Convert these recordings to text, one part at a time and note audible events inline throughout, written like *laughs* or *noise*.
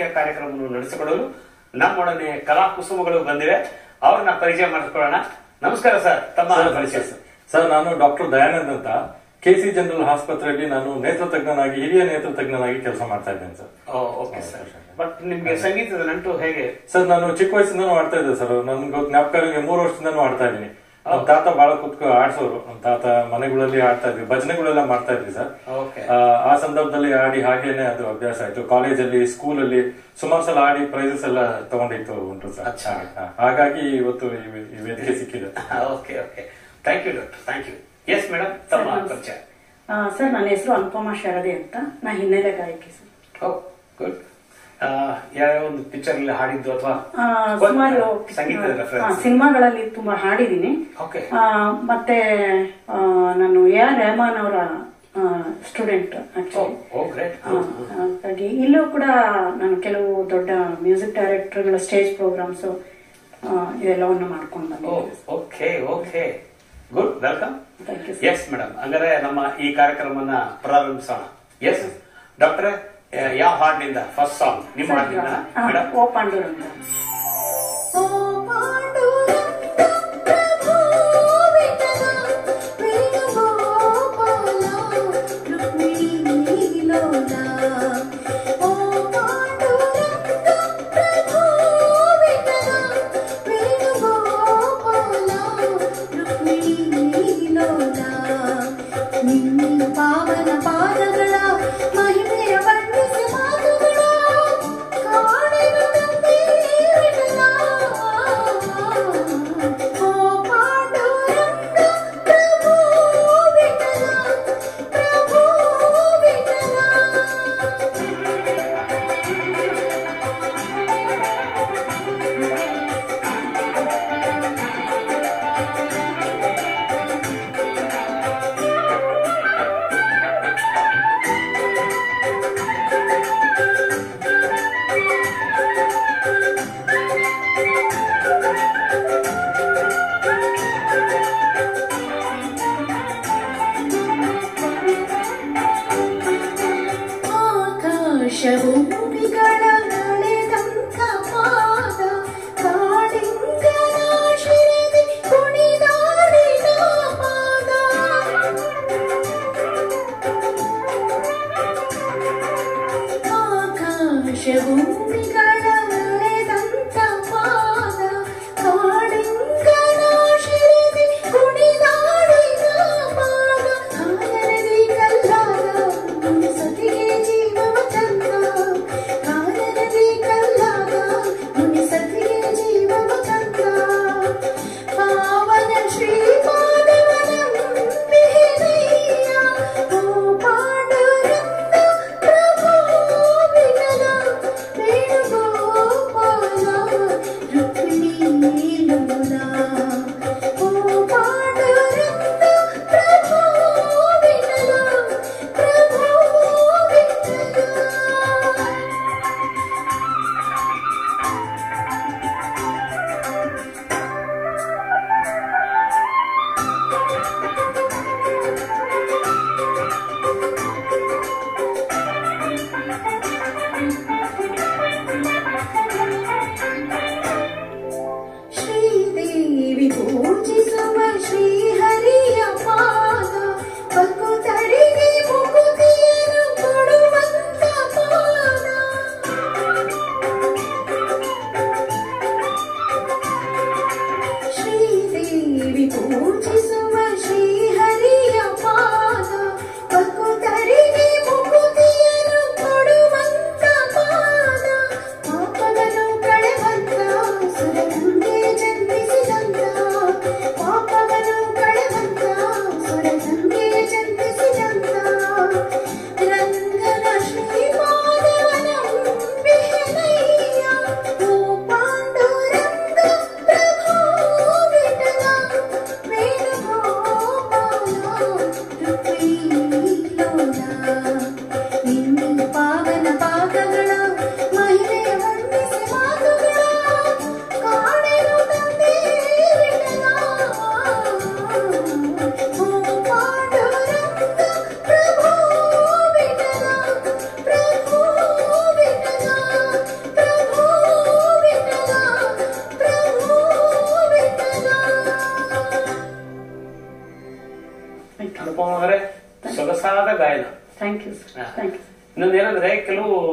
ಮಾಣಿಕ್ಯ ಕಾರ್ಯಕ್ರಮವನ್ನು ನಡೆಸಿಕೊಡಲು ನಮ್ಮೊಡನೆ ಕಲಾ ಕುಸುಮಗಳು ಬಂದಿವೆ. ಅವ್ರನ್ನ ಪರಿಚಯ ಮಾಡಿಸ್ಕೊಳ್ಳೋಣ. ನಮಸ್ಕಾರ ಸರ್. ತಮ್ಮ ಪರಿಚಯ. ಸರ್. ನಾನು ಡಾಕ್ಟರ್ ದಯಾನಂದ್ ಅಂತ. ಕೆಸಿ ಜನರಲ್ ಆಸ್ಪತ್ರೆಯಲ್ಲಿ ನಾನು ನೇತ್ರ ತಜ್ಞನಾಗಿ ಹಿರಿಯ ನೇತ್ರ ತಜ್ಞನಾಗಿ ಕೆಲಸ ಮಾಡ್ತಾ ಇದ್ದೇನೆ ಸರ್. Okay sir. ಬಟ್ ನಿಮ್ಗೆ ಸಂಗೀತದ ನಂಟು ಹೇಗೆ? ಸರ್ ನಾನು ಚಿಕ್ಕ ವಯಸ್ಸಿಂದನೂ ಆಡ್ತಾ ಇದ್ದೆ ಸರ್. ನನ್ಗೆ ಜ್ಞಾಪಕ ಮೂರು ವರ್ಷದಿಂದನೂ ಆಡ್ತಾ ಇದ್ದೀನಿ. ನಮ್ಮ ತಾತ ಬಹಳ ಕುತ್ಕೊ ಆಡ್ಸೋರು. ನಮ್ ತಾತ ಮನೆಗಳಲ್ಲಿ ಆಡ್ತಾ ಇದ್ವಿ. ಭಜನೆಗಳೆಲ್ಲ ಮಾಡ್ತಾ ಇದ್ವಿ ಸರ್. ಓಕೆ. ಆ, ಆ ಸಂದರ್ಭದಲ್ಲಿ ಆಡಿ ಹಾಗೇನೆ ಅದು ಅಭ್ಯಾಸ ಆಯ್ತು. ಕಾಲೇಜಲ್ಲಿ ಸ್ಕೂಲಲ್ಲಿ ಸುಮಾರು ಸಲ ಆಡಿ ಪ್ರೈಸಸ್ ಎಲ್ಲ ತಗೊಂಡಿತ್ತು ಉಂಟು ಸರ್. ಅಚ್ಚಾ. ಹಾಗಾಗಿ ಇವತ್ತು ಈ ವೇದಿಕೆ ಸಿಕ್ಕಿದೆ. *laughs* Okay okay. Thank you doctor thank you yes madam ತಮ್ಮ ಸರ್, ಪರಿಚಯ. ಸರ್ ನನ್ನ ಹೆಸರು ಅನುಪಮಾ ಶರದೆ ಅಂತ. ನಾ ಹಿನ್ನೆಲೆ ಗಾಯಕಿ ಸರ್. ಓ ಗುಡ್ ಯಾವ್ಯಾವ ಒಂದು ಪಿಕ್ಚರ್ ಅಲ್ಲಿ ಹಾಡಿದ್ದು ಅಥವಾ ಸುಮಾರು ಸಿನಿಮಾಗಳಲ್ಲಿ ತುಂಬಾ ಹಾಡಿದ್ದೀನಿ. ಮತ್ತೆ ನಾನು ಎ ಆರ್ ರೆಹಮಾನ್ ಅವರ ಸ್ಟೂಡೆಂಟ್ ಓ ಗ್ರೇಟ್ ಹಾಗಾಗಿ ಇಲ್ಲೂ ಕೂಡ ನಾನು ಕೆಲವು ದೊಡ್ಡ ಮ್ಯೂಸಿಕ್ ಡೈರೆಕ್ಟರ್ಗಳ ಸ್ಟೇಜ್ ಪ್ರೋಗ್ರಾಮ್ಸ್ ಇದೆಲ್ಲವನ್ನು ಮಾಡ್ಕೊಂಡು ಬಂದಿದ್ದೀನಿ. Okay okay good welcome yes madam ಹಂಗಾರೆ ನಮ್ಮ ಈ ಕಾರ್ಯಕ್ರಮವನ್ನ ಪ್ರಾರಂಭಿಸೋಣ. ಎಸ್ ಡಾಕ್ಟ್ರೆ ಯಾವ ಹಾಡಿನಿಂದ? ಫಸ್ಟ್ ಸಾಂಗ್ ನಿಮ್ಮ ಹಾಡಿನಿಂದ? ಮೇಡಮ್ ಓ ಪಾಂಡುರಂಗ. ಓ ಪಾವನ ಪ್ರಭೋ ಆಕಾಶಭೂಮಿಗಳ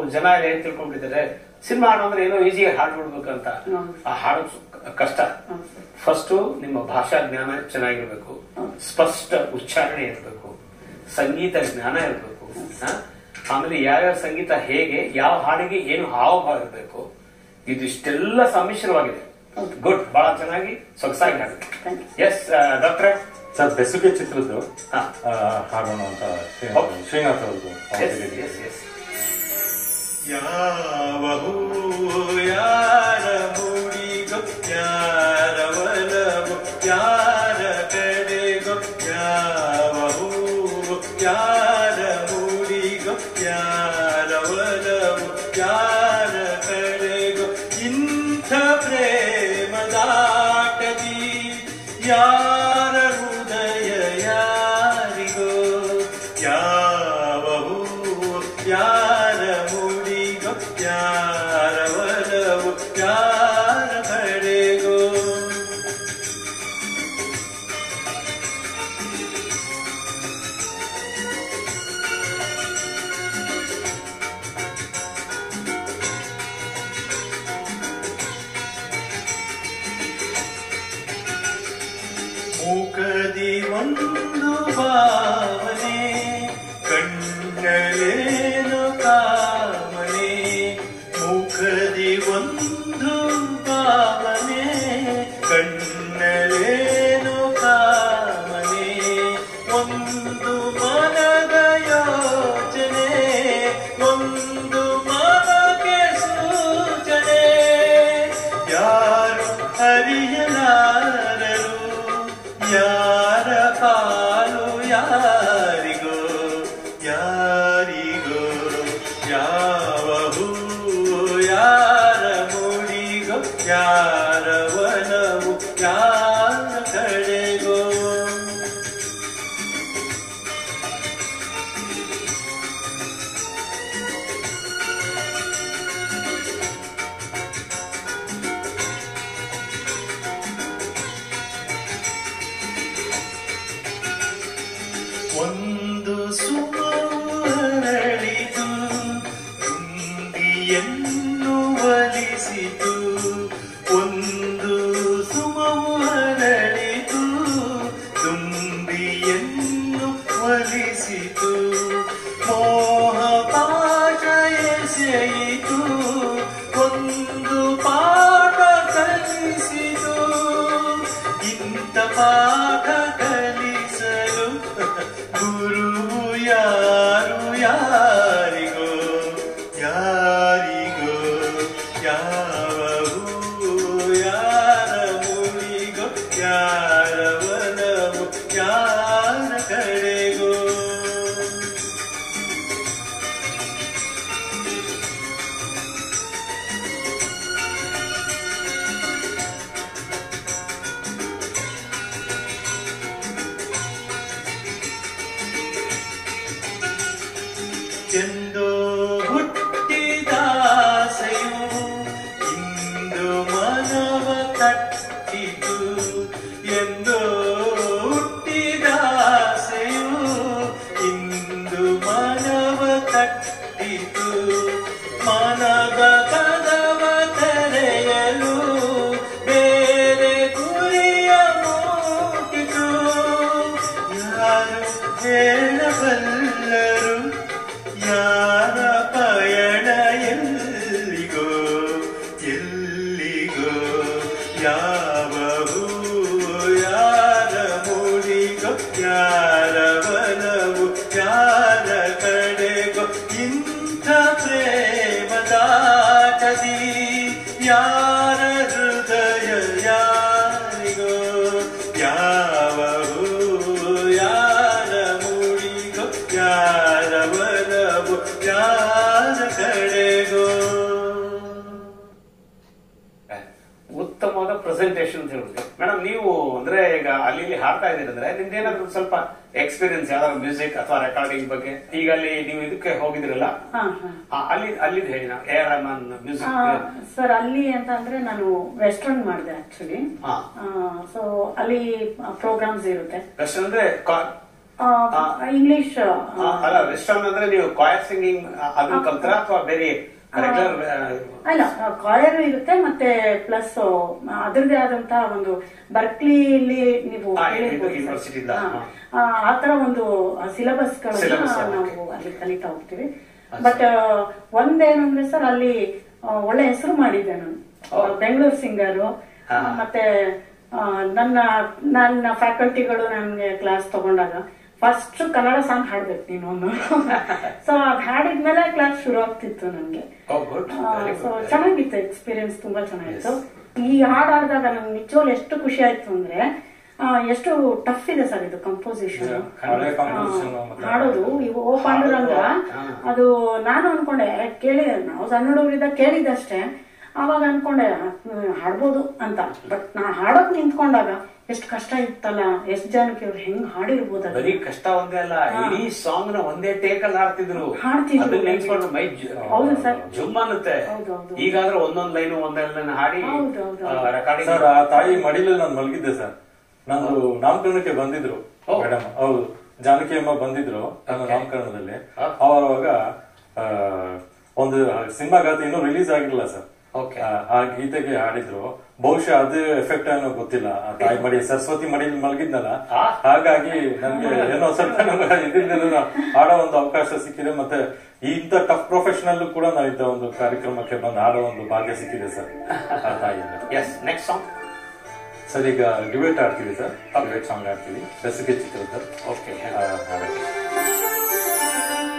ಜನ ಏನ್ ತಿಳ್ಕೊಂಡ್ಬಿಟ್ಟಿದ್ದಾರೆ ಸಿನಿಮಾ ಹಾಡು ಅಂದ್ರೆ ಏನೋ ಈಸಿಯಾಗಿ ಹಾಡು ಬಿಡ್ಬೇಕಂತ. ಆ ಹಾಡು ಕಷ್ಟ. ಫಸ್ಟ್ ನಿಮ್ಮ ಭಾಷಾ ಜ್ಞಾನ ಚೆನ್ನಾಗಿರ್ಬೇಕು. ಸ್ಪಷ್ಟ ಉಚ್ಚಾರಣೆ ಇರಬೇಕು. ಸಂಗೀತ ಜ್ಞಾನ ಇರಬೇಕು. ಆಮೇಲೆ ಯಾವ್ಯಾವ ಸಂಗೀತ ಹೇಗೆ ಯಾವ ಹಾಡಿಗೆ ಏನು ಹಾವಭಾವ ಇರಬೇಕು ಇದಿಷ್ಟೆಲ್ಲ ಸಮ್ಮಿಶ್ರವಾಗಿದೆ. ಗುಡ್ ಬಹಳ ಚೆನ್ನಾಗಿ ಸೊಗಸಾಗಿ ಹಾಡುತ್ತೆ ಎಸ್ ಡಾಕ್ಟ್ರೆ ಸರ್ ಬೆಸುಗೆ ಚಿತ್ರದ್ದು ಹಾಡೋಣ ಅಂತ ಶ್ರೀನಾಥ್- ಎಸ್ ಅವ್ರದ್ದು ಎಸ್ ಎಸ್ ಮೂಕದಿ ಒಂದು ಭಾವನೆ ಕಣ್ಣಲೇನು 呀！ಪ್ರೆಸೆಂಟೇಷನ್ ಅಂತ ಹೇಳಿದ್ರಿ ಮೇಡಮ್ ನೀವು ಅಂದ್ರೆ ಈಗ ಅಲ್ಲಿ ಇಲ್ಲಿ ಹಾಡ್ತಾ ಇದ್ದೀರಂದ್ರೆ ಅಂದ್ರೆ ನಿಮ್ದೇನಾದ್ರು ಸ್ವಲ್ಪ ಎಕ್ಸ್ಪೀರಿಯನ್ಸ್ ಯಾವ್ದಾದ್ರು ಮ್ಯೂಸಿಕ್ ಅಥವಾ ರೆಕಾರ್ಡಿಂಗ್ ಬಗ್ಗೆ? ಈಗ ಅಲ್ಲಿ ನೀವು ಇದಕ್ಕೆ ಹೋಗಿದ್ರಲ್ಲ? ಆ, ಅಲ್ಲಿ ಅಲ್ಲಿದ್ ಹೇಳಿ ನಾವು A R Rahman music sir ಅಲ್ಲಿ ಅಂತ ಅಂದ್ರೆ ನಾನು ವೆಸ್ಟರ್ನ್ ಮಾಡಿದೆ ಆಕ್ಚುಲಿ ಹಾ. ಸೊ ಅಲ್ಲಿ ಪ್ರೋಗ್ರಾಮ್ಸ್ ಇರುತ್ತೆ. ವೆಸ್ಟರ್ನ್ ಅಂದ್ರೆ ಇಂಗ್ಲಿಷ್ ಅಲ್ಲ ವೆಸ್ಟರ್ನ್ ಅಂದ್ರೆ ನೀವು ಕಾಯರ್ ಸಿಂಗಿಂಗ್ ಅದನ್ನ ಕಲ್ತರ ಅಥವಾ ಬೇರೆ ಅಲ್ಲ ಕಾಯರ್ ಇರುತ್ತೆ ಮತ್ತೆ ಪ್ಲಸ್ ಅದರದೇ ಆದಂತಹ ಒಂದು ಬರ್ಕ್ಲಿಲಿ ನೀವು ಆತರ ಒಂದು ಸಿಲೆಬಸ್ ನಾವು ಅಲ್ಲಿ ಕಲಿತಾ ಹೋಗ್ತೀವಿ. ಬಟ್ ಒಂದೇನಂದ್ರೆ ಸರ್ ಅಲ್ಲಿ ಒಳ್ಳೆ ಹೆಸರು ಮಾಡಿದ್ದೆ ನಾನು. ಬೆಂಗಳೂರು ಸಿಂಗರು ಮತ್ತೆ ನನ್ನ ನನ್ನ ಫ್ಯಾಕಲ್ಟಿಗಳು ನನ್ಗೆ ಕ್ಲಾಸ್ ತಗೊಂಡಾಗ ಫಸ್ಟ್ ಕನ್ನಡ ಸಾಂಗ್ ಹಾಡ್ಬೇಕು ನೀನು ಸೊ ಅದ್ ಹಾಡಿದ್ಮೇಲೆ ಕ್ಲಾಸ್ ಶುರು ಆಗ್ತಿತ್ತು ನಂಗೆ ಸೊ ಚೆನ್ನಾಗಿತ್ತು ಎಕ್ಸ್ಪೀರಿಯನ್ಸ್ ತುಂಬಾ ಚೆನ್ನಾಗಿತ್ತು. ಈ ಹಾಡ್ ಆಡಿದಾಗ ನಮ್ಗೆ ನಿಜವಾಗ್ಲು ಎಷ್ಟು ಖುಷಿ ಆಯ್ತು ಅಂದ್ರೆ ಎಷ್ಟು ಟಫ್ ಇದೆ ಸರ್ ಇದು ಕಂಪೋಸಿಷನ್ ಹಾಡೋದು ಇವು ಓ ಪಾಂಡುರಂಗ ಅದು ನಾನು ಅನ್ಕೊಂಡೆ ಕೇಳಿ ನಾವು ಸಣ್ಣ ಹುಡುಗರಿಂದ ಕೇಳಿದ್ದಷ್ಟೇ. ಅವಾಗ ಅನ್ಕೊಂಡೆ ಹಾಡ್ಬೋದು ಅಂತ. ಬಟ್ ನಾ ಹಾಡೋಕ್ ನಿಂತ್ಕೊಂಡಾಗ ಎಷ್ಟು ಕಷ್ಟ ಇತ್ತಲ್ಲ ಎಷ್ಟ್ ಜಾನಕಿ ಇವ್ರು ಹೆಂಗ್ ಹಾಡಿರ್ಬೋದಲ್ಲ ಬರೀ ಕಷ್ಟ ಒಂದೇ ಅಲ್ಲ ಇಡೀ ಸಾಂಗ್ನ ಒಂದೇ ಟೇಕ್ ಅಲ್ಲಿ ಹಾಡ್ತಿದ್ರು ಹಾಡ್ತಿದ್ರು. ನೆನ್ಸ್ಕೊಂಡು ಮೈ ಜು- ಹೌದು ಸರ್. ಜುಮ್ ಅನ್ನುತ್ತೆ ಹೌದು, ಹೌದು. ಈಗಾದ್ರೆ ಒಂದೊಂದ್ ಲೈನ್ ಒಂದೇ ಲೈನ್ ಹಾಡಿ ಹೌದು, ಹೌದು, ರೆಕಾರ್ಡಿಂಗ್ ಸರ್ ಆ ತಾಯಿ ಮಡಿಲಲ್ಲಿ ನಾನು ಮಲಗಿದ್ದೆ ಸರ್ ನಾನು ನಾಮಕರಣಕ್ಕೆ ಬಂದಿದ್ರು. ಮೇಡಮ್ ಹೌದು ಜಾನಕಿ ಅಮ್ಮ ಬಂದಿದ್ರು ನನ್ನ ನಾಮಕರಣದಲ್ಲಿ. ಅವಾಗ ಆ, ಒಂದು ಸಿನಿಮಾ ಗಾತಿ ಇನ್ನೂ ರಿಲೀಸ್ ಆಗಿರಲಿಲ್ಲ ಸರ್. ಆ, ಗೀತೆಗೆ ಹಾಡಿದ್ರು. ಬಹುಶಃ ಅದು ಎಫೆಕ್ಟ್ ಅನ್ನೋ ಗೊತ್ತಿಲ್ಲ. ಆ ತಾಯಿ ಮಡಿ ಸರಸ್ವತಿ ಮಡಿ ಮಲಗಿದ್ನಲ್ಲ? ಹಾಗಾಗಿ ನನ್ಗೆ ಏನೋ ಸ್ವಲ್ಪ ಹಾಡೋ ಇದ್ರಿಂದ ಆಡೋ ಒಂದು ಅವಕಾಶ ಸಿಕ್ಕಿದೆ ಮತ್ತೆ ಇಂಥ ಟಫ್ ಪ್ರೊಫೆಷನಲ್ ಕೂಡ ನಾವು ಇದ್ದ ಒಂದು ಕಾರ್ಯಕ್ರಮಕ್ಕೆ ಬಂದು ಹಾಡೋ ಒಂದು ಭಾಗ್ಯ ಸಿಕ್ಕಿದೆ ಸರ್ ಆ ತಾಯಿಯಿಂದ ಎಸ್ ನೆಕ್ಸ್ಟ್ ಸಾಂಗ್ ಸರ್ ಈಗ ಡಿಬೇಟ್ ಆಡ್ತೀವಿ ಸರ್ ಡಿಬೇಟ್ ಸಾಂಗ್ ಆಡ್ತೀವಿ ಬೆಸಿಗೆ ಚಿತ್ರದ ಓಕೆ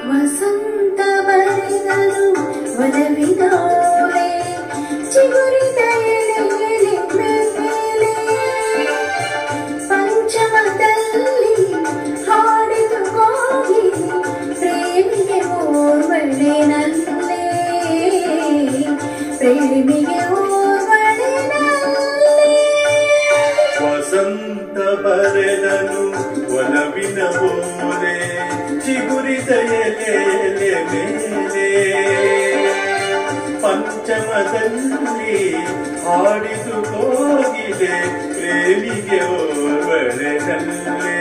ವಸಂತ ಬರೆದನು ವಸಂತ ಬರೆದನು ಒಲವಿನ ಬೋಲೆ ಚಿಗುರಿದ ಎಲೆ ಮೇಲೆ ಪಂಚಮದಲ್ಲಿ ಹಾಡಿದು ಹೋಗಿದೆ. ಪ್ರೇಮಿಗೆ ಓರ್ವಳೆನಲ್ಲೇ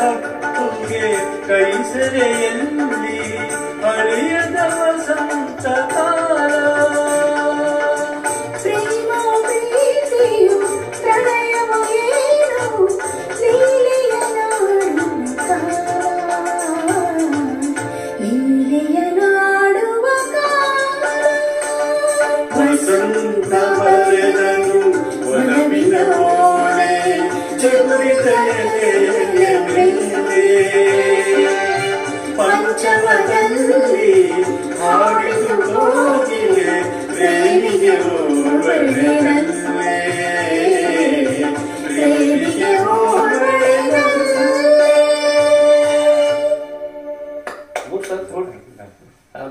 ಅಪ್ಪುಗೆ ಕೈ ಸೆರೆಯಲ್ಲಿ ಅಳಿಯದ ವಸಂತ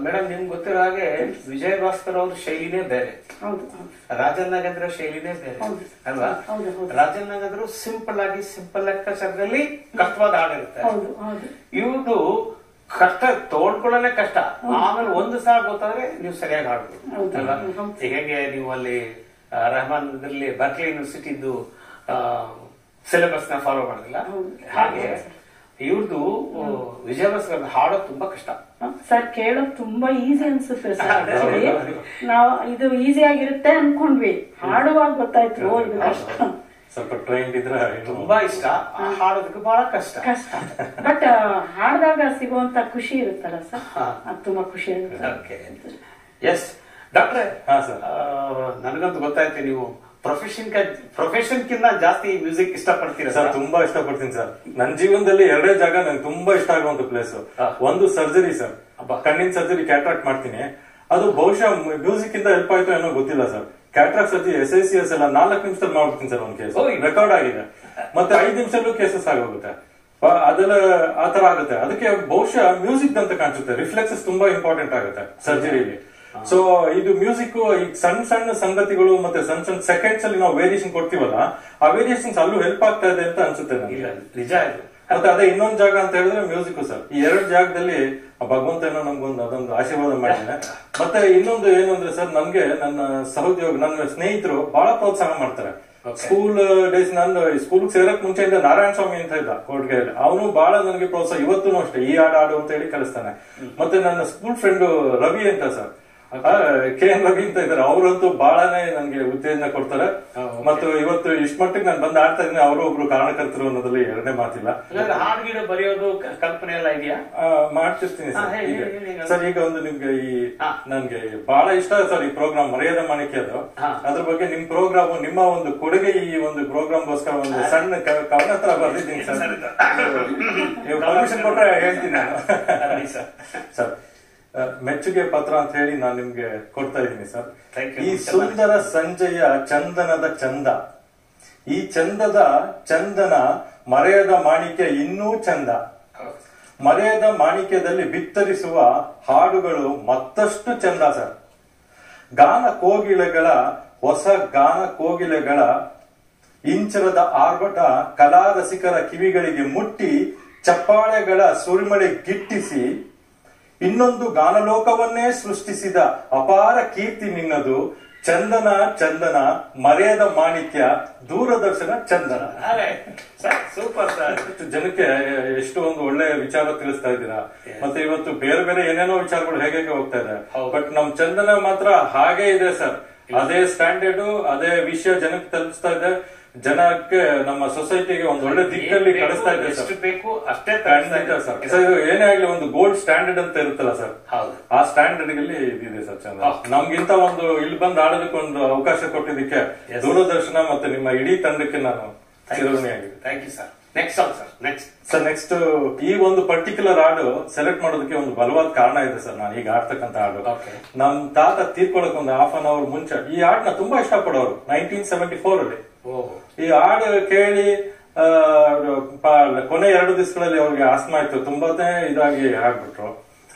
ಮೇಡಮ್ ನಿಮ್ಗೆ ಗೊತ್ತಿರೋ ಹಾಗೆ ವಿಜಯ ಭಾಸ್ಕರ್ ಅವ್ರ ಶೈಲಿನೇ ಬೇರೆ. ರಾಜನ್ ನಾಗೇಂದ್ರ ಶೈಲಿನೇ ಬೇರೆ. ಅಲ್ವಾ? ಹೌದು, ಹೌದು. ರಾಜನ್ ನಾಗೇಂದ್ರ ಸಿಂಪಲ್ ಆಗಿ ಸಿಂಪಲ್ ಲೆಕ್ಕಾಚಾರದಲ್ಲಿ ಕಷ್ಟವಾದ ಹಾಡಿರುತ್ತೆ ಇವ್ರು ಕಷ್ಟ ತೋಡ್ಕೊಳ್ಳೋನೆ ಕಷ್ಟ. ಆಮೇಲೆ ಒಂದು ಸಲ ಗೊತ್ತಾದ್ರೆ ನೀವು ಸರಿಯಾಗಿ ಹಾಡ್ಬೋದು. ಅಲ್ವಾ? ಹೇಗೆ ನೀವು ಅಲ್ಲಿ ರೆಹಮಾನ್ ಬರ್ಕ್ಲಿ ಯೂನಿವರ್ಸಿಟಿದು ಸಿಲೆಬಸ್ನ ಫಾಲೋ ಮಾಡೋದಿಲ್ಲ? ಹಾಗೆ ಇವ್ರದ್ದು ವಿಜಯ ಭಾಸ್ಕರ್ ಹಾಡೋದು ತುಂಬಾ ಕಷ್ಟ. ಸರ್ ಕೇಳೋದ್ ತುಂಬಾ ಈಸಿ ಅನ್ಸುತ್ತೆ ಸರ್ *laughs* ನಾವು ಇದು ಈಸಿ ಆಗಿರುತ್ತೆ ಅನ್ಕೊಂಡ್ವಿ. ಹಾಡುವಾಗ ಗೊತ್ತಾಯ್ತು ಓ ಇದು ಕಷ್ಟ. ಸ್ವಲ್ಪ ಟ್ರೈನ್ ಇದ್ರೆ ತುಂಬಾ ಇಷ್ಟ. ಹಾಡೋದಕ್ಕೆ ಬಹಳ ಕಷ್ಟ. ಕಷ್ಟ. ಬಟ್ ಹಾಡಿದಾಗ ಸಿಗುವಂತ ಖುಷಿ ಇರುತ್ತಲ್ಲ ಸರ್? ಹಾ. ಅದು ತುಂಬಾ ಖುಷಿ ಇರುತ್ತೆ ಓಕೆ ಎಸ್ ಡಾಕ್ಟ್ರೆ ಹಾ, ಸರ್. ನನಗಂತೂ ಗೊತ್ತಾಯ್ತು ನೀವು ಪ್ರೊಫೆಷನ್ ಪ್ರೊಫೆಷನ್ ಕಿಂತ ಜಾಸ್ತಿ ಮ್ಯೂಸಿಕ್ ಇಷ್ಟಪಡ್ತೀರಾ ಸರ್ ಸರ್? ತುಂಬಾ ಇಷ್ಟಪಡ್ತೀನಿ ಸರ್. ನನ್ನ ಜೀವನದಲ್ಲಿ ಎರಡೇ ಜಾಗ ನಂಗೆ ತುಂಬಾ ಇಷ್ಟ ಆಗುವಂತ ಪ್ಲೇಸ್ ಒಂದು ಸರ್ಜರಿ ಸರ್. ಕಣ್ಣಿನ ಸರ್ಜರಿ ಕ್ಯಾಟ್ರಾಕ್ಟ್ ಮಾಡ್ತೀನಿ. ಅದು ಬಹುಶಃ ಮ್ಯೂಸಿಕ್ ಇಂದ ಹೆಲ್ಪ್ ಆಯ್ತು ಏನೋ ಗೊತ್ತಿಲ್ಲ sir. Cataract surgery S I C S ಎಲ್ಲ ನಾಲ್ಕು ನಿಮಿಷದಲ್ಲಿ ಮಾಡ್ಬಿಡ್ತೀನಿ ಸರ್ ಒಂದು ಕೇಸ್ ರೆಕಾರ್ಡ್ ಆಗಿದೆ. ಮತ್ತೆ ಐದು ನಿಮಿಷದಲ್ಲೂ ಕೇಸಸ್ ಆಗೋಗುತ್ತೆ. ಅದೆಲ್ಲ ಆತರ ಆಗುತ್ತೆ. ಅದಕ್ಕೆ ಬಹುಶಃ ಮ್ಯೂಸಿಕ್ ಅಂತ ಕಾಣಿಸುತ್ತೆ. ರಿಫ್ಲೆಕ್ಸಸ್ ತುಂಬಾ ಇಂಪಾರ್ಟೆಂಟ್ ಆಗುತ್ತೆ ಸರ್ಜರಿಲಿ ಸೊ ಇದು ಮ್ಯೂಸಿಕ್ ಈ ಸಣ್ಣ ಸಣ್ಣ ಸಂಗತಿಗಳು ಮತ್ತೆ ಸಣ್ಣ ಸಣ್ಣ ಸೆಕೆಂಡ್ಸ್ ಅಲ್ಲಿ ನಾವು ವೇರಿಯೇಷನ್ ಕೊಡ್ತೀವಲ್ಲ ಆ ವೇರಿಯೇಷನ್ಸ್ ಅಲ್ಲೂ ಹೆಲ್ಪ್ ಆಗ್ತಾ ಇದೆ ಅಂತ ಅನ್ಸುತ್ತೆ ನನಗೆ. ನಿಜ ಇದು. ಮತ್ತೆ ಅದೇ ಇನ್ನೊಂದು ಜಾಗ ಅಂತ ಹೇಳಿದ್ರೆ ಮ್ಯೂಸಿಕ್ ಸರ್. ಈ ಎರಡು ಜಾಗದಲ್ಲಿ ಆ ಭಗವಂತ ಏನೋ ನಮ್ಗೊಂದು ಅದೊಂದು ಆಶೀರ್ವಾದ ಮಾಡಿದ್ದಾನೆ. ಮತ್ತೆ ಇನ್ನೊಂದು ಏನು ಅಂದ್ರೆ ಸರ್ ನಮ್ಗೆ ನನ್ನ ಸಹೋದ್ಯೋಗ ನನ್ನ ಸ್ನೇಹಿತರು ಬಹಳ ಪ್ರೋತ್ಸಾಹ ಮಾಡ್ತಾರೆ. ಸ್ಕೂಲ್ ಡೇಸ್ ನಾನು ಸ್ಕೂಲ್ ಸೇರಕ್ ಮುಂಚೆಯಿಂದ ನಾರಾಯಣ ಸ್ವಾಮಿ ಅಂತ ಇದ್ದ ಕೋಟ್ಗೆ ಅವನು ಬಹಳ ನನಗೆ ಪ್ರೋತ್ಸಾಹ ಇವತ್ತು ಅಷ್ಟೇ. ಈ ಹಾಡು ಆಡು ಅಂತ ಹೇಳಿ ಕಲಿಸ್ತಾನೆ ಮತ್ತೆ ನನ್ನ ಸ್ಕೂಲ್ ಫ್ರೆಂಡ್ ರವಿ ಅಂತ ಸರ್. ಕೆ ಎನ್ ಅಂತ ಇದ್ದಾರೆ ಅವರಂತೂ ಬಹಳನೇ ನನಗೆ ಉತ್ತೇಜನ ಕೊಡ್ತಾರೆ. ಮತ್ತು ಇವತ್ತು ಇಷ್ಟ ಮಟ್ಟಿಗೆ ನಾನು ಬಂದು ಆಡ್ತಾ ಇದ್ದೀನಿ ಅವರು ಒಬ್ರು ಕಾರಣಕರ್ತರು ಅನ್ನೋದ್ರಲ್ಲಿ ಎರಡನೇ ಮಾತಿಲ್ಲ. ಹಾಡುಗಿಡ ಹಾಡು ಬರೆಯೋದು ಕಲ್ಪನೆ ಎಲ್ಲ ಇದೆಯಾ? ಮಾಡ್ತಿರ್ತೀನಿ ಸರ್. ಈಗ. ಸರ್ ಒಂದು ನಿಮ್ಗೆ ಈ. ನನ್ಗೆ ಬಹಳ ಇಷ್ಟ ಸರ್ ಈ ಪ್ರೋಗ್ರಾಮ್ ಮರ್ಯಾದ ಮಾಣಿಕೆ ಅದು. ಅದ್ರ ಬಗ್ಗೆ ನಿಮ್ ಪ್ರೋಗ್ರಾಮ್ ನಿಮ್ಮ ಒಂದು ಕೊಡುಗೆ ಈ ಒಂದು ಪ್ರೋಗ್ರಾಮ್ ಗೋಸ್ಕರ ಒಂದು ಸಣ್ಣ ಕವನ ಹತ್ರ ಬರ್ದಿದ್ದೀನಿ ಸರ್. ನೀವು ಪರ್ಮಿಷನ್ ಕೊಟ್ರೆ ಹೇಳ್ತೀನಿ ನಾನು. ಸರ್. ಮೆಚ್ಚುಗೆ ಪತ್ರ ಅಂತ ಹೇಳಿ ನಾನು ನಿಮ್ಗೆ ಕೊಡ್ತಾ ಇದ್ದೀನಿ ಸರ್. ಈ ಸುಂದರ ಸಂಜೆಯ ಚಂದನದ ಚಂದ. ಈ ಚಂದದ ಚಂದನ ಮರೆಯದ ಮಾಣಿಕೆ ಇನ್ನೂ ಚಂದ. ಮರೆಯದ ಮಾಣಿಕ್ಯದಲ್ಲಿ ಬಿತ್ತರಿಸುವ ಹಾಡುಗಳು ಮತ್ತಷ್ಟು ಚಂದ ಸರ್. ಗಾನ ಕೋಗಿಲೆಗಳ ಹೊಸ ಗಾನ ಕೋಗಿಲೆಗಳ ಇಂಚರದ ಆರ್ಭಟ ಕಲಾ ರಸಿಕರ ಕಿವಿಗಳಿಗೆ ಮುಟ್ಟಿ ಚಪ್ಪಾಳೆಗಳ ಸುರಿಮಳೆ ಗಿಟ್ಟಿಸಿ ಇನ್ನೊಂದು ಗಾನಲೋಕವನ್ನೇ ಸೃಷ್ಟಿಸಿದ ಅಪಾರ ಕೀರ್ತಿ ನಿನ್ನದು ಚಂದನ ಚಂದನ ಮರೆಯದ ಮಾಣಿಕ್ಯ ದೂರದರ್ಶನ ಚಂದನ. Super sir. ಜನಕ್ಕೆ ಎಷ್ಟು ಒಂದು ಒಳ್ಳೆಯ ವಿಚಾರ ತಿಳಿಸ್ತಾ ಇದ್ದೀರಾ? ಮತ್ತೆ ಇವತ್ತು ಬೇರೆ ಬೇರೆ ಏನೇನೋ ವಿಚಾರಗಳು ಹೇಗೆ ಹೋಗ್ತಾ ಇದೆ. ಬಟ್ ನಮ್ ಚಂದನ ಮಾತ್ರ ಹಾಗೆ ಇದೆ ಸರ್. ಅದೇ ಸ್ಟ್ಯಾಂಡರ್ಡ್ ಅದೇ ವಿಷಯ ಜನಕ್ಕೆ ತಲುಪಿಸ್ತಾ ಇದೆ. ಜನಕ್ಕೆ ನಮ್ಮ ಸೊಸೈಟಿಗೆ ಒಂದು ಒಳ್ಳೆ ದಿಕ್ಕಲ್ಲಿ ಕಳಿಸ್ತಾ ಇದೆ ಸರ್. ಎಷ್ಟು ಬೇಕು ಅಷ್ಟೇ ಖಂಡಿತ ಸರ್ ಇದೆ. ಸರ್. ಇದು ಏನೇ ಆಗ್ಲಿ ಒಂದು ಗೋಲ್ಡ್ ಸ್ಟ್ಯಾಂಡರ್ಡ್ ಅಂತ ಇರುತ್ತಲ್ಲ ಸರ್. ಹೌದು. ಆ ಸ್ಟ್ಯಾಂಡರ್ಡ್ ಅಲ್ಲಿ ಇದಿದೆ ಸರ್ ಚಂದ್ರ. ನಮ್ಗಿಂತ ಒಂದು ಇಲ್ಲಿ ಬಂದು ಆಡೋದಕ್ಕೆ ಒಂದು ಅವಕಾಶ ಕೊಟ್ಟಿದ್ದಕ್ಕೆ ದೂರದರ್ಶನ ಮತ್ತೆ ನಿಮ್ಮ ಇಡೀ ತಂಡಕ್ಕೆ ನಾನು ಚಿರಋಣಿಯಾಗಿದೆ thank you sir next song sir next sir next ಈ ಒಂದು ಪರ್ಟಿಕ್ಯುಲರ್ ಹಾಡು ಸೆಲೆಕ್ಟ್ ಮಾಡೋದಕ್ಕೆ ಒಂದು ಬಲವಾದ ಕಾರಣ ಇದೆ ಸರ್ ನಾನು ಈಗ ಆಡ್ತಕ್ಕಂತ ಹಾಡು. ನಮ್ ತಾತ ತೀರ್ಕೊಳಕ್ ಒಂದು ಹಾಫ್ ಅನ್ ಅವರ್ ಮುಂಚೆ ಈ ಹಾಡ್ನ ತುಂಬಾ ಇಷ್ಟಪಡೋರು. ನೈನ್ಟೀನ್ ಸೆವೆಂಟಿ ಫೋರ್ ಅಲ್ಲಿ. ಈ ಹಾಡು ಕೇಳಿ ಕೊನೆ ಎರಡು ದಿವಸಗಳಲ್ಲಿ ಅವ್ರಿಗೆ ಆಸ್ಮಾ ಇತ್ತು. ತುಂಬಾನೇ ಇದಾಗಿ ಆಗ್ಬಿಟ್ರು.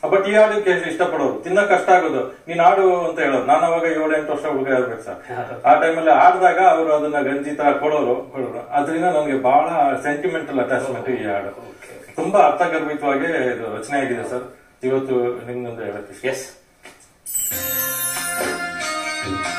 ಬಟ್ ಈ ಹಾಡು ಕೇಳಿ ಇಷ್ಟಪಡೋರು. ತಿನ್ನ ಕಷ್ಟ ಆಗೋದು. ನೀನ್ ಹಾಡು ಅಂತ ಹೇಳೋದು. ನಾನು ಅವಾಗ ಏಳು ಎಂಟು ವರ್ಷ ಹುಡುಗ ಇರ್ಬೇಕು ಸರ್. ಆ ಟೈಮಲ್ಲಿ ಆಡಿದಾಗ ಅವರು ಅದನ್ನ ಗಂಜಿ ತರ ಕೊಡೋರು ಕೊಡೋರು. ಅದರಿಂದ ನನಗೆ ಬಹಳ ಸೆಂಟಿಮೆಂಟಲ್ ಅಟ್ಯಾಚ್ಮೆಂಟ್ ಈ ಹಾಡು. ತುಂಬಾ ಅರ್ಥಗರ್ಭಿತವಾಗಿ ಇದು ರಚನೆ ಆಗಿದೆ ಸರ್. ಇವತ್ತು ನಿಮ್ಗೊಂದು ಹೇಳಕ್ಕೆ ಎಸ್ ಎಸ್ ಿ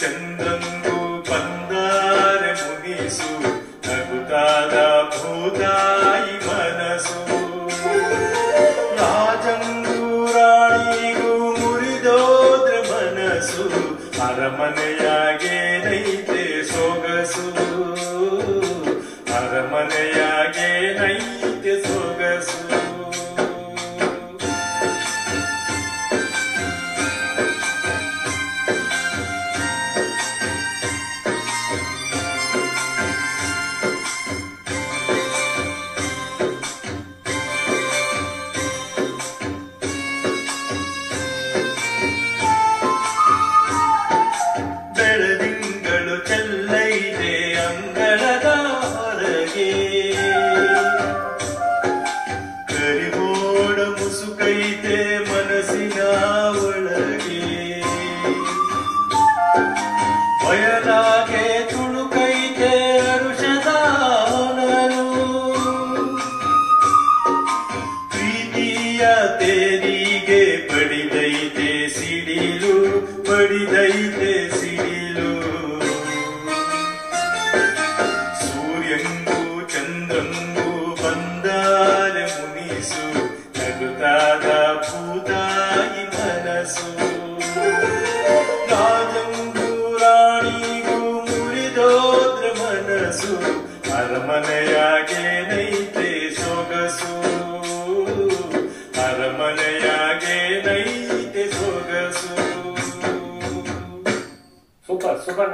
ಸೂರ್ಯಂಗೂ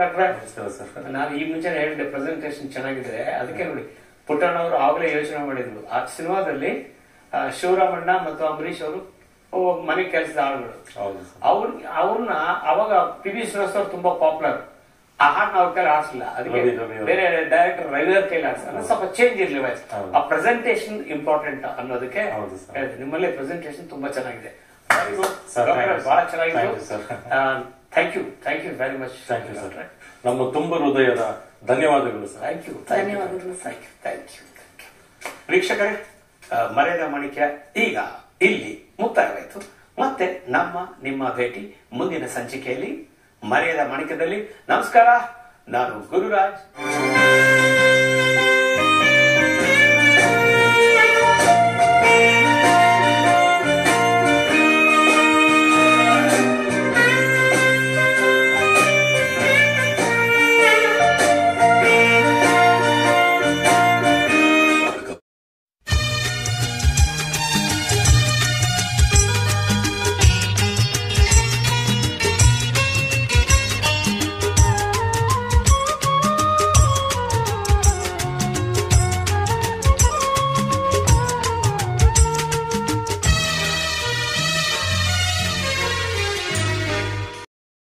ಡಾಕ್ಟ್ರೆ ನಾನು ಈ ಮುಂಚೆ ಹೇಳಿದೆ ಪ್ರೆಸೆಂಟೇಶನ್ ಚೆನ್ನಾಗಿದೆ ಅದಕ್ಕೆ ನೋಡಿ ಪುಟ್ಟಣ್ಣ ಅವರು ಆಗಲೇ ಯೋಚನೆ ಮಾಡಿದ್ರು. ಆ ಸಿನಿಮಾದಲ್ಲಿ ಶಿವರಾಮಣ್ಣ ಮತ್ತು ಅಂಬರೀಶ್ ಅವರು ಮನೆ ಕೆಲಸದ ಆಳುಗಳು. ಅವ್ರ ಅವ್ರನ್ನ ಅವಾಗ ಪಿ ವಿ ಶ್ರೀನಿವಾಸ್ ಅವ್ರು ತುಂಬಾ ಪಾಪ್ಯುಲರ್ ಆ ಹಾಡನ್ನ ಅವ್ರ ಕೈಲಿ ಆಡ್ಸಿಲ್ಲ ಅದಕ್ಕೆ. ಬೇರೆ ಡೈರೆಕ್ಟರ್ ರವಿ ಅವ್ರ. ಕೈಲಿ ಆಡ್ಸಲ್ಲ ಸ್ವಲ್ಪ ಚೇಂಜ್ ಇರ್ಲಿ ವಾಯ್ಸ್. ಆ ಪ್ರೆಸೆಂಟೇಶನ್ ಇಂಪಾರ್ಟೆಂಟ್ ಅನ್ನೋದಕ್ಕೆ. ನಿಮ್ಮಲ್ಲಿ ಪ್ರೆಸೆಂಟೇಶನ್ ತುಂಬಾ ಚೆನ್ನಾಗಿದೆ. ಬಹಳ sir. Thank you thank you very much thank you sir ನಮ್ಮ ತುಂಬ ಹೃದಯದ ಧನ್ಯವಾದಗಳು ಸರ್ ಥ್ಯಾಂಕ್ ಯು ಧನ್ಯವಾದಗಳು. ಥ್ಯಾಂಕ್ ಯು ಥ್ಯಾಂಕ್ ಯು ವೀಕ್ಷಕರೇ ಮರೆಯದ ಮಾಣಿಕ್ಯ ಈಗ ಇಲ್ಲಿ ಮುಕ್ತಾಯವಾಯಿತು. ಮತ್ತೆ ನಮ್ಮ ನಿಮ್ಮ ಭೇಟಿ ಮುಂದಿನ ಸಂಚಿಕೆಯಲ್ಲಿ ಮರೆಯದ ಮಾಣಿಕ್ಯದಲ್ಲಿ. ನಮಸ್ಕಾರ. ನಾನು ಗುರುರಾಜ್.